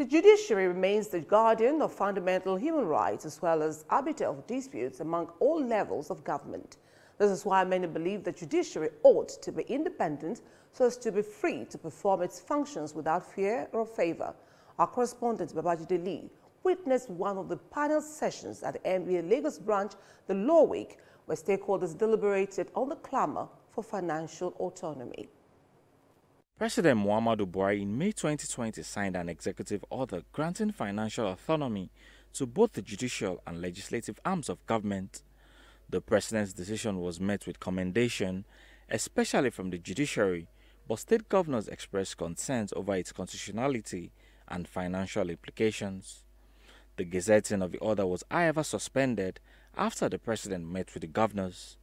The judiciary remains the guardian of fundamental human rights as well as arbiter of disputes among all levels of government. This is why many believe the judiciary ought to be independent so as to be free to perform its functions without fear or favor. Our correspondent Babajide Lee witnessed one of the panel sessions at the NBA Lagos branch, the Law Week, where stakeholders deliberated on the clamor for financial autonomy. President Muhammadu Buhari in May 2020 signed an executive order granting financial autonomy to both the judicial and legislative arms of government. The president's decision was met with commendation, especially from the judiciary, but state governors expressed concerns over its constitutionality and financial implications. The gazetting of the order was however suspended after the president met with the governors.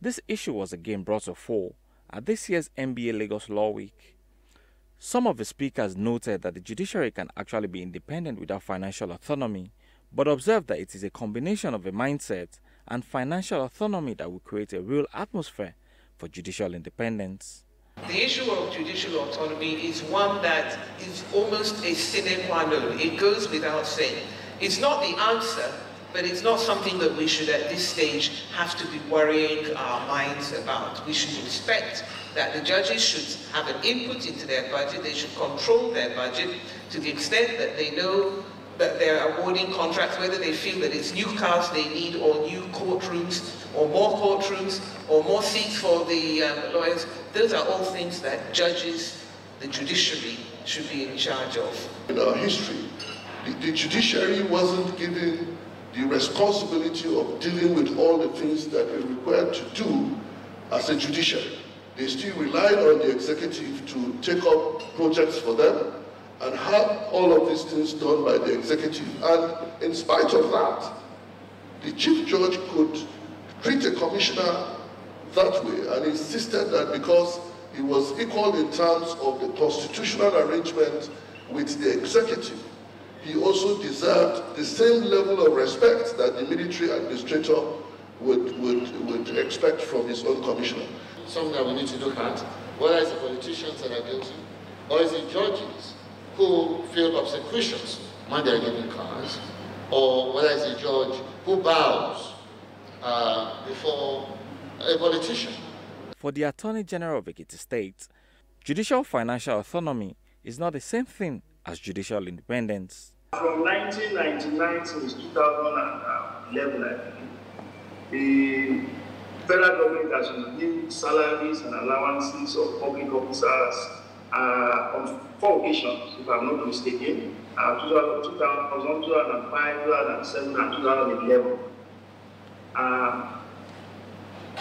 This issue was again brought to fore at this year's NBA Lagos Law Week. Some of the speakers noted that the judiciary can actually be independent without financial autonomy, but observed that it is a combination of a mindset and financial autonomy that will create a real atmosphere for judicial independence. The issue of judicial autonomy is one that is almost a sine qua non. It goes without saying. It's not the answer, but it's not something that we should at this stage have to be worrying our minds about. We should expect that the judges should have an input into their budget, they should control their budget to the extent that they know that they're awarding contracts, whether they feel that it's new cars they need or new courtrooms or more courtrooms or more seats for the um, lawyers. Those are all things that judges, the judiciary, should be in charge of. In our history, the, the judiciary wasn't given the responsibility of dealing with all the things that they're required to do as a judiciary. They still relied on the executive to take up projects for them and have all of these things done by the executive. And in spite of that, the chief judge could treat a commissioner that way and insisted that because he was equal in terms of the constitutional arrangement with the executive, he also deserved the same level of respect that the military administrator would, would, would expect from his own commissioner something that we need to look at, whether it's the politicians that are guilty, or it's the judges who feel obsequious when they're given cars, or whether it's a judge who bows uh, before a politician. For the Attorney General of Ekiti State, judicial financial autonomy is not the same thing as judicial independence. From 1999 to 2011, I think, the federal government has reviewed salaries and allowances of public officers uh, on four occasions, if I'm not mistaken, uh, 2000, 2005, 2007, and 2011. Uh,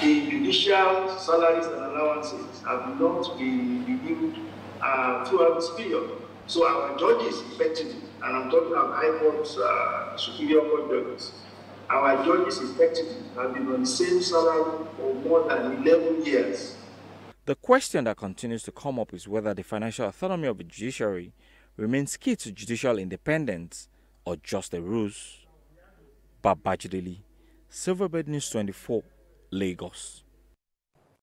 the judicial salaries and allowances have not been reviewed uh, throughout this period. So our judges effectively, and I'm talking about high courts, uh, superior court judges, our judges effectively have been on the same salary for more than 11 years. The question that continues to come up is whether the financial autonomy of the judiciary remains key to judicial independence or just a ruse. Babajide Lee, Silverbird News 24, Lagos.